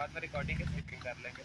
बाद में रिकॉर्डिंग की कर लेंगे।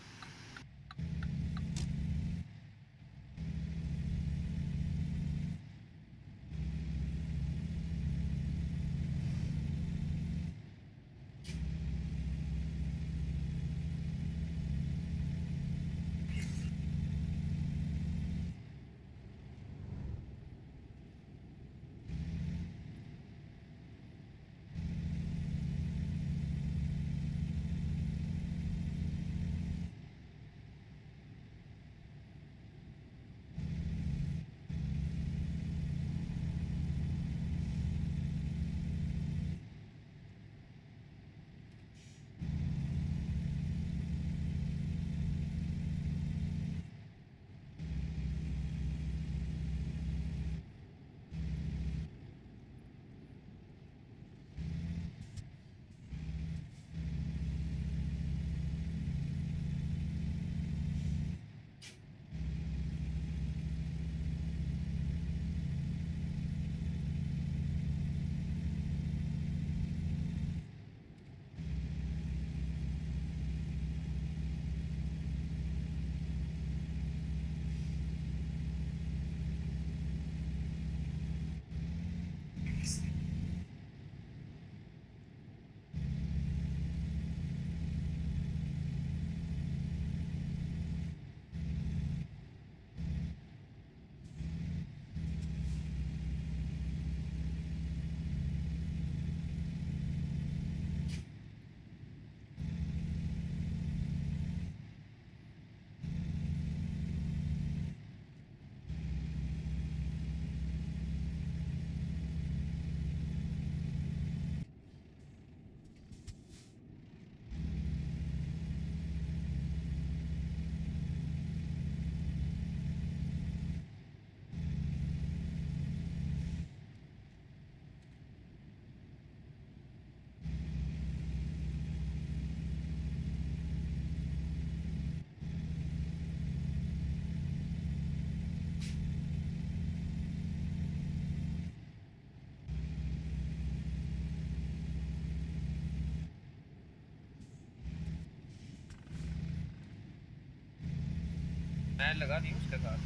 मैं लगा दी उसके साथ।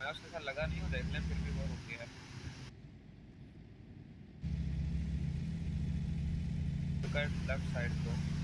मैं उसके साथ लगा नहीं हूँ, देख लें, फिर भी वो रुक गया। लेफ़्ट साइड को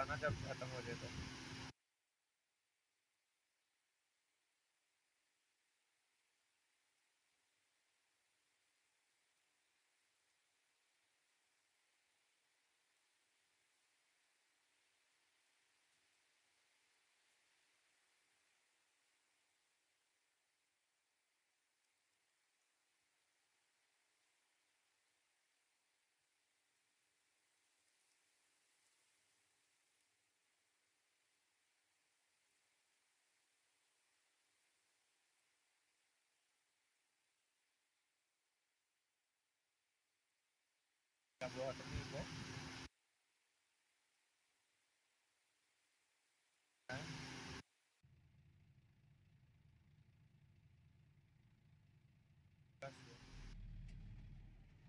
गाना जब खत्म हो जाए तो।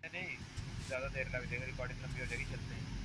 नहीं ज़्यादा देर लग जाएगी रिकॉर्डिंग लंबी हो जाएगी चलते हैं।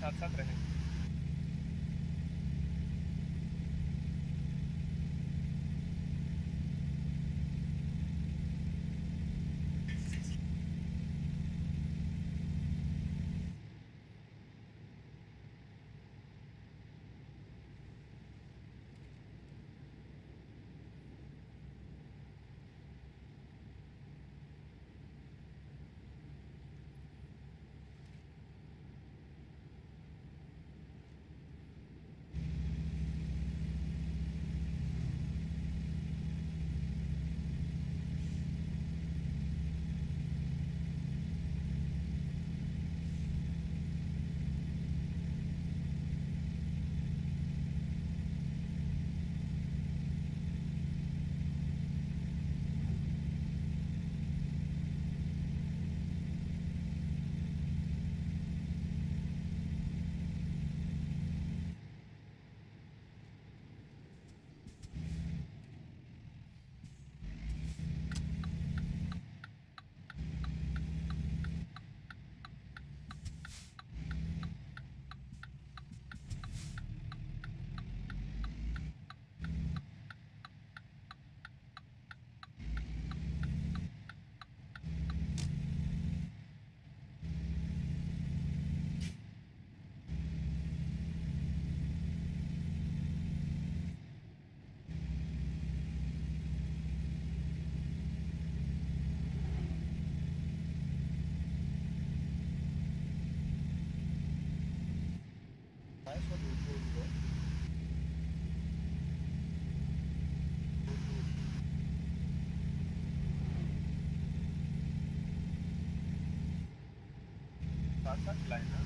साथ साथ रहें। साथ साथ चलाए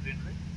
agreement.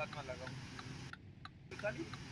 के साथ में लगा।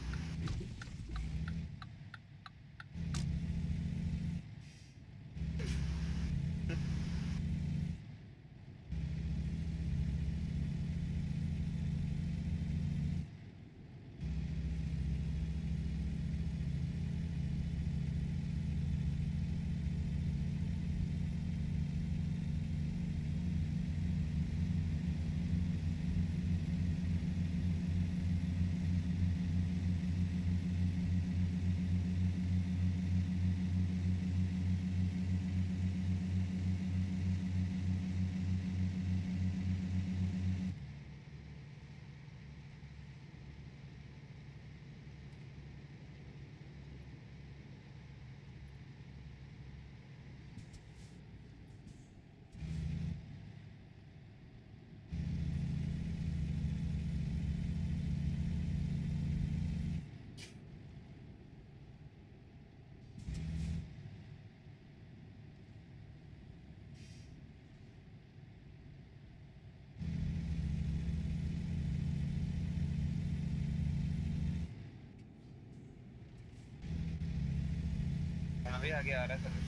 आगे आ रहा है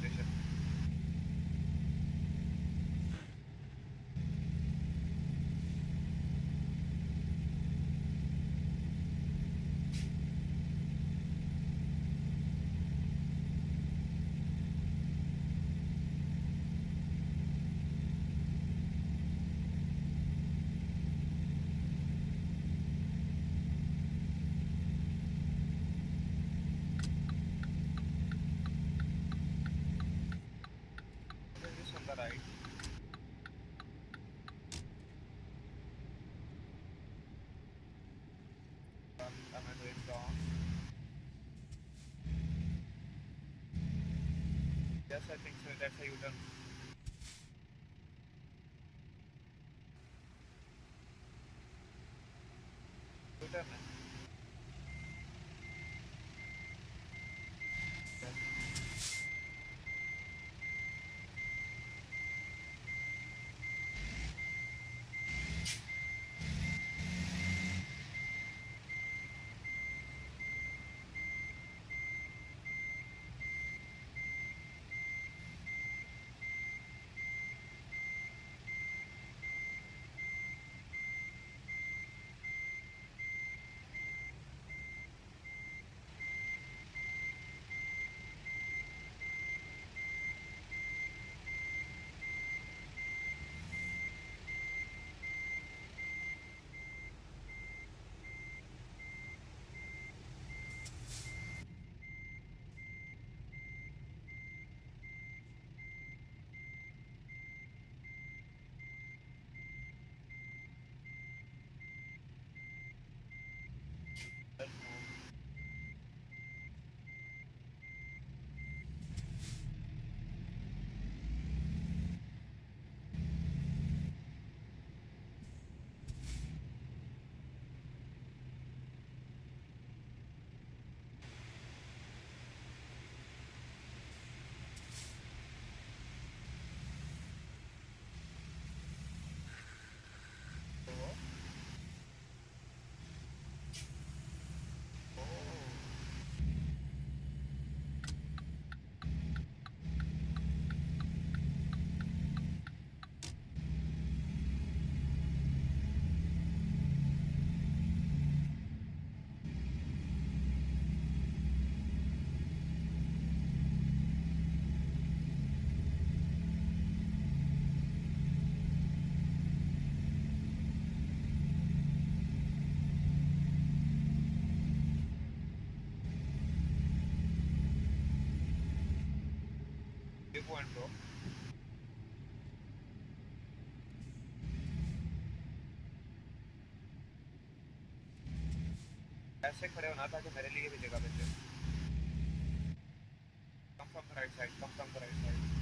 yes I think so that's how you turn U-turn है Thank you. Big one. ऐसे खड़े होना ताकि मेरे लिए भी जगह बचे come from right side come from right side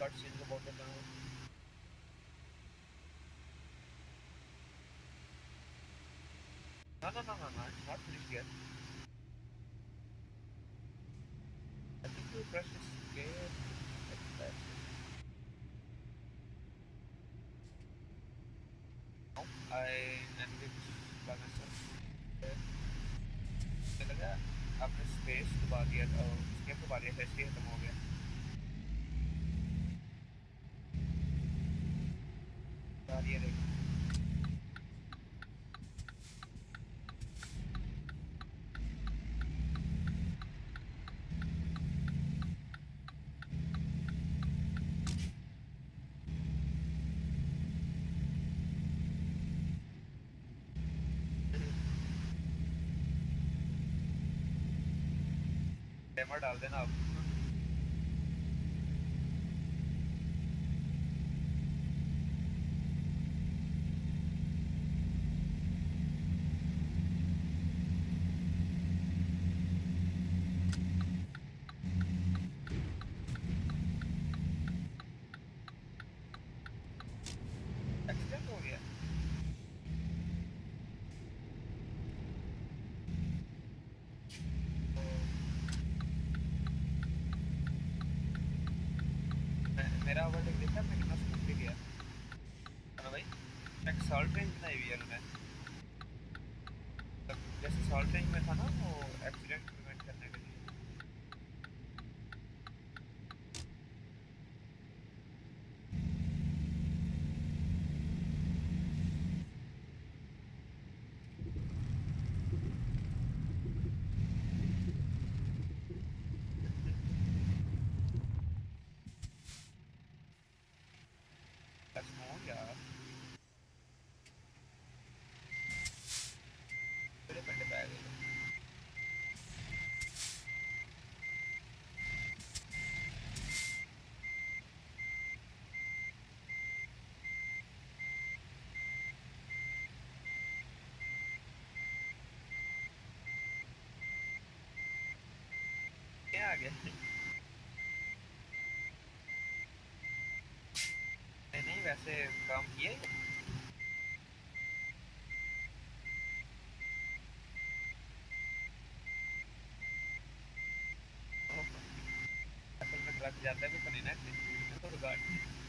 cut scene को बहुत देता हूँ ना ना ना ना ना हार्ट फिनिश गया I think you press this eye and चला गया। आपने स्पेस दबा दिया था स्केप दबा दिया था, इसलिए खत्म हो गया। रही है देखो डाल देना आप रियल में। जैसे सॉल्ट में था ना वो एक्सीडेंट गया नहीं वैसे काम किए। असल में ट्रक जाता है तो तो गाड़ी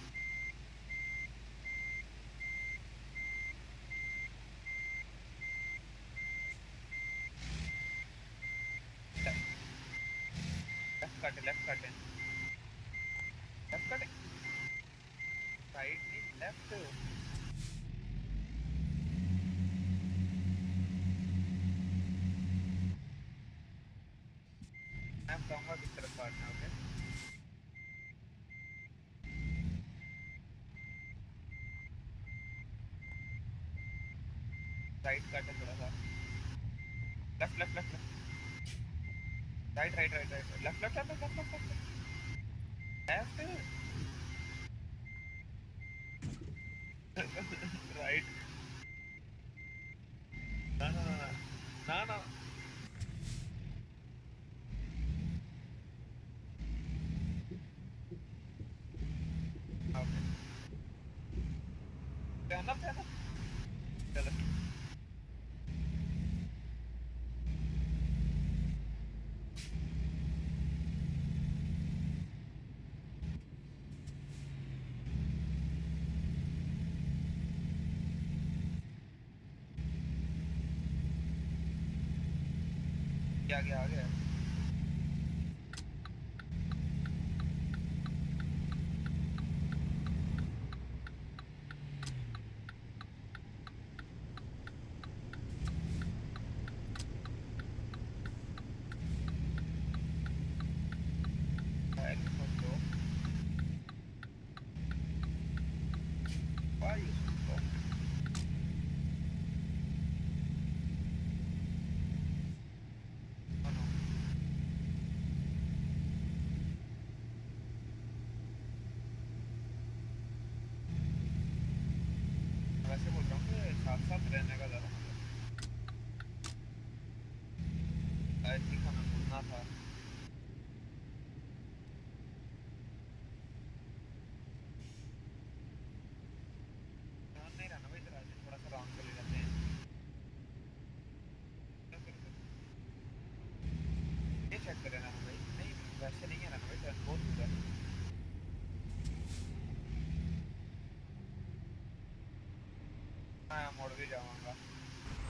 साइड कट है थोड़ा सा। Left left left left right right right right left left left left left left क्या क्या आ गया? something in there.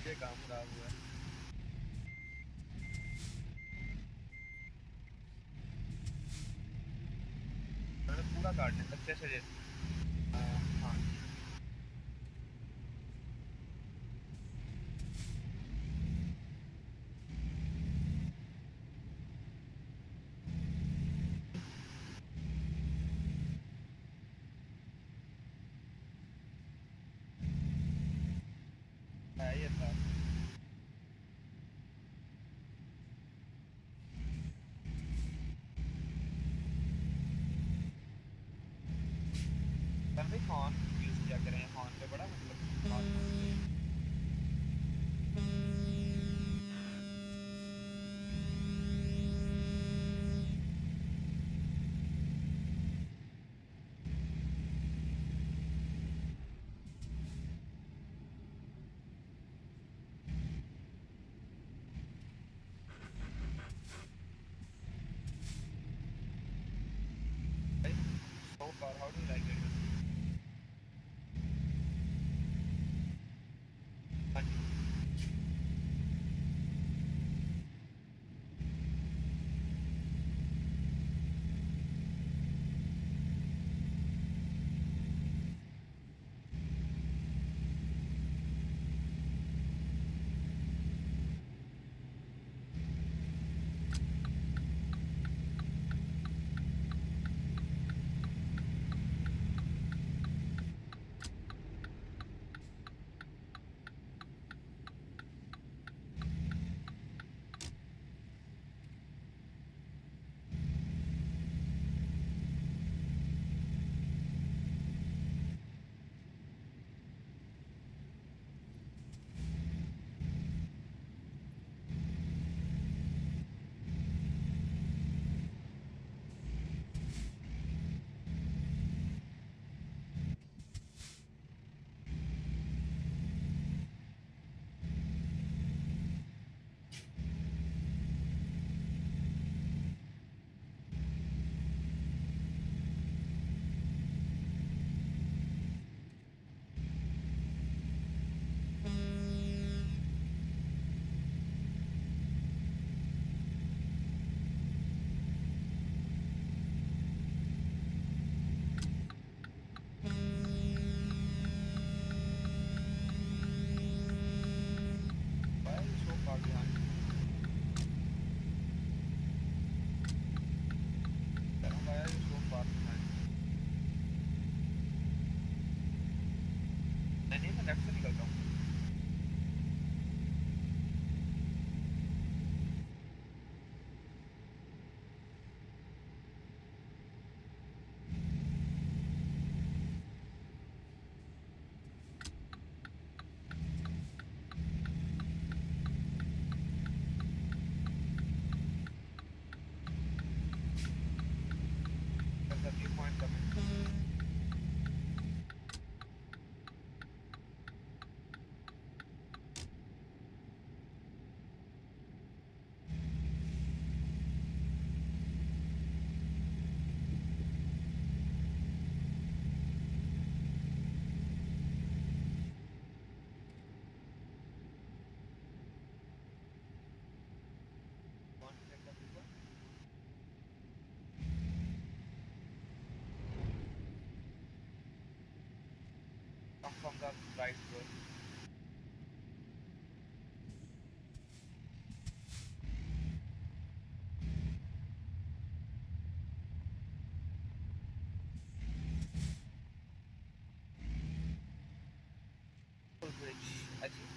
इसलिए काम खराब हुआ है। पूरा काटने लेता कैसे रेट हाँ। or how do you like it? from the rice bowl. I think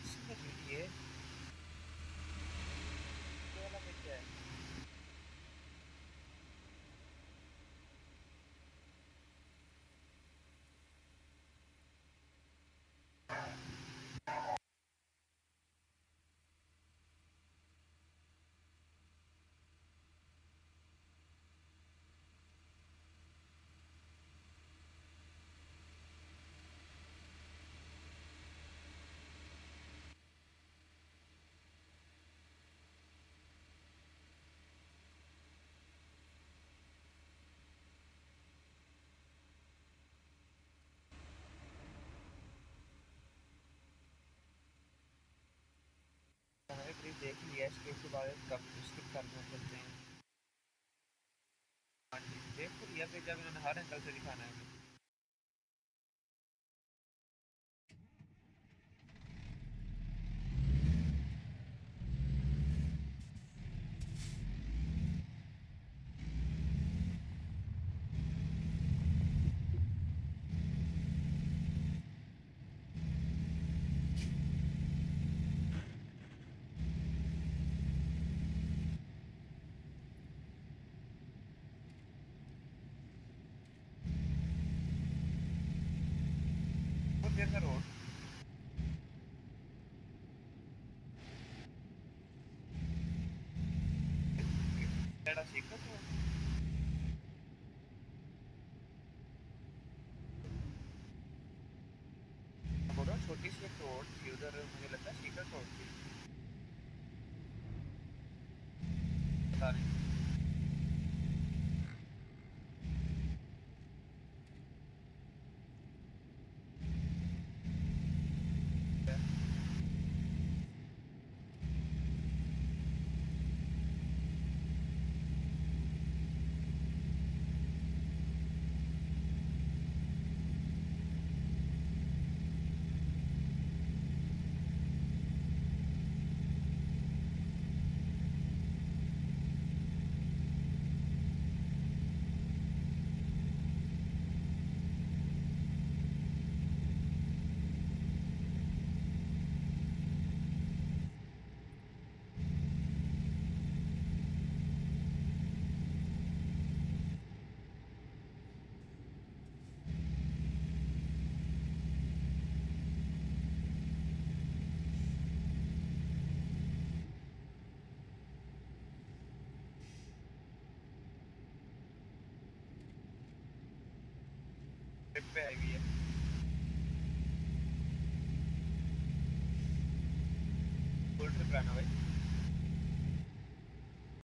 हैं। हाँ देखो या फिर जब इन्होंने हर एंगल से दिखाना है। There's the road. Let us take the road. छोटी सी रोड थी उधर मुझे लगता है सीकर रोड थी पता नहीं ट्रिप पे आई हुई है। फुल ट्रिप रहना भाई।